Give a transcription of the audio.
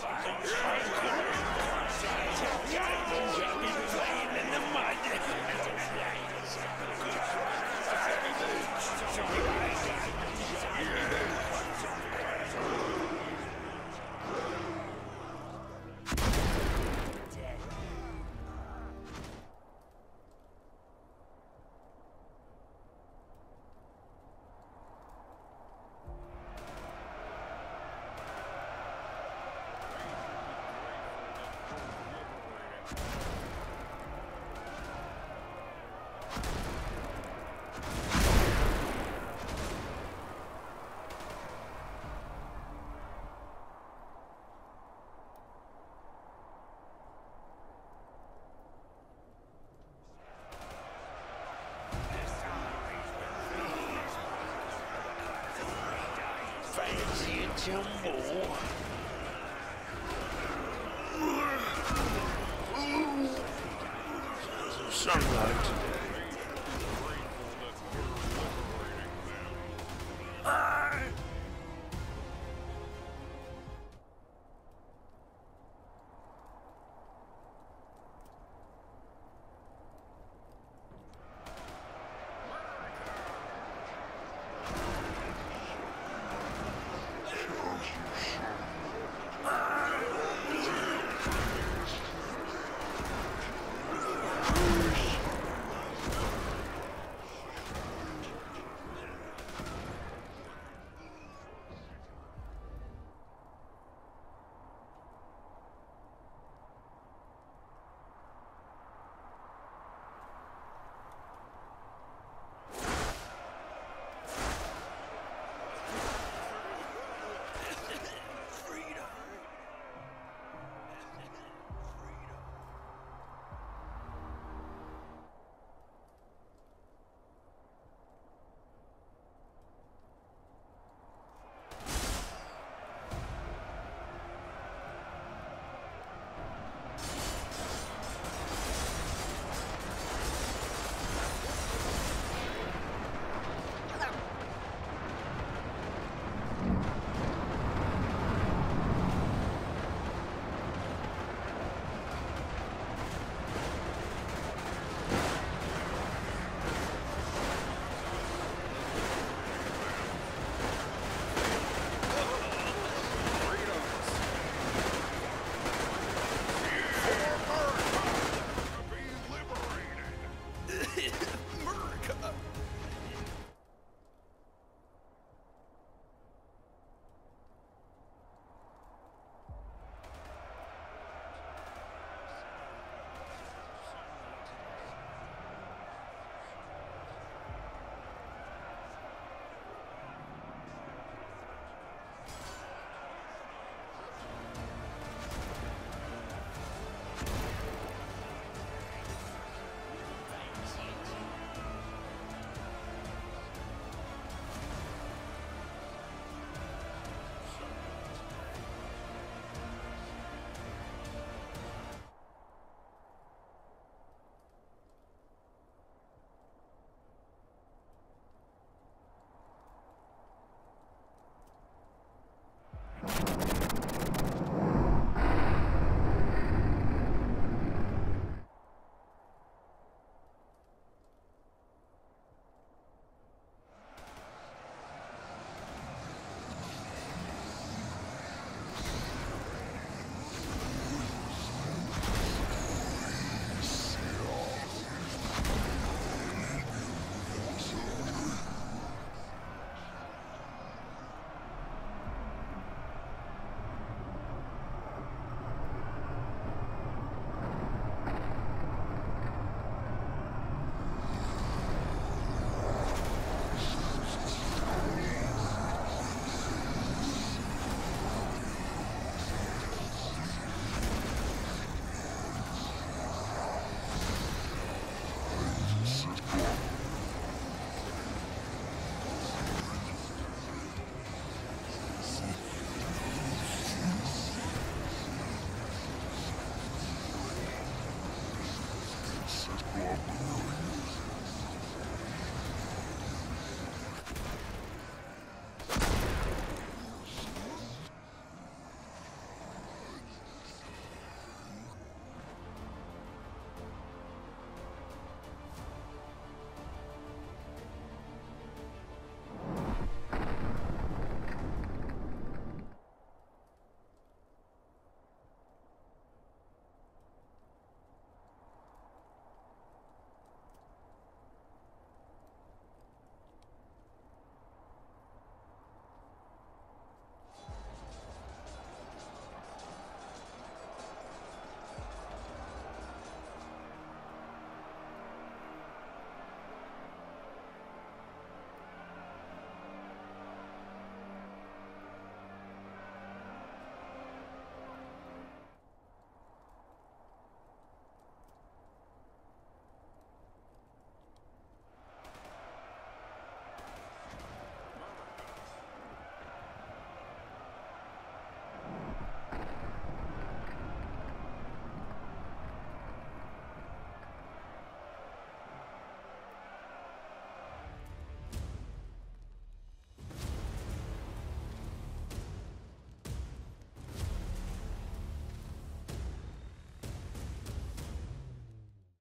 Yeah. 江母。